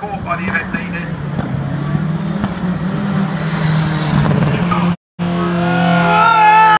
caught by the event leaders.